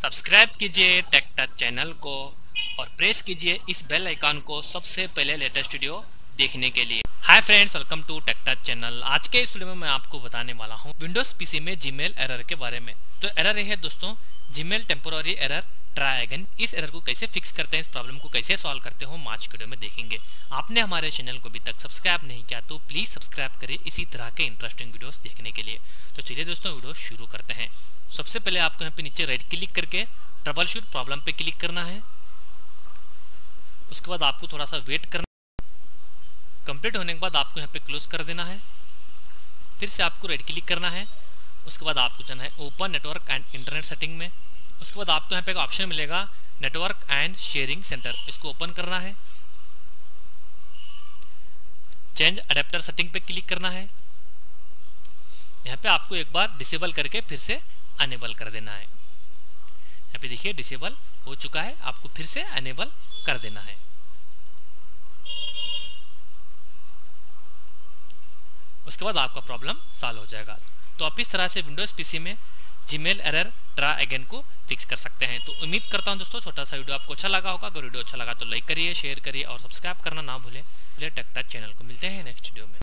Subscribe कीजिए take touch channel को और प्रेस कीजिए इस बेल आइकॉन को सबसे पहले लेटेस्ट वीडियो देखने के लिए। Hi friends welcome to tech touch channel. आज के इस वीडियो में मैं आपको बताने वाला हूँ विंडोज़ पीसी में जीमेल एरर के बारे में। तो एरर है दोस्तों Gmail temporary error try again इस एरर को कैसे फिक्स करते हैं, इस प्रॉब्लम को कैसे सॉल्व करते हो आज वीडियो में देखेंगे। आपने हमारे चैनल को अभी तक सब्सक्राइब नहीं किया तो प्लीज़ सब्सक्राइब करिए इसी तरह के इंटरेस्टिंग वीडियोस देखने के लिए। तो चलिए दोस्तों, वीडियो शुरू करते हैं। सबसे पहले आपको यहाँ पे नीचे राइट क्लिक करके ट्रबल शूट प्रॉब्लम पे क्लिक करना है। उसके बाद आपको थोड़ा सा वेट करना कंप्लीट होने के बाद आपको यहाँ पे क्लोज कर देना है। फिर से आपको राइट क्लिक करना है। उसके बाद आपको जाना है open network and internet setting में। उसके बाद आपको यहाँ पे एक ऑप्शन मिलेगा नेटवर्क एंड शेयरिंग सेंटर इसको ओपन करना है। चेंज अडेप्टर सेटिंग पे क्लिक करना है। यहाँ पे आपको एक बार डिसेबल करके फिर से अनेबल कर देना है। यहाँ पे देखिए डिसेबल हो चुका है, आपको फिर से अनेबल कर देना है। उसके बाद आपका प्रॉब्लम सॉल्व हो जाएगा। तो आप इस तरह से विंडोज़ पीसी में जीमेल एरर ट्रा अगेन को फिक्स कर सकते हैं। तो उम्मीद करता हूँ दोस्तों, छोटा सा वीडियो आपको अच्छा लगा होगा। अगर वीडियो अच्छा लगा तो लाइक करिए शेयर करिए और सब्सक्राइब करना ना भूलें। टेक टच चैनल को मिलते हैं नेक्स्ट वीडियो में।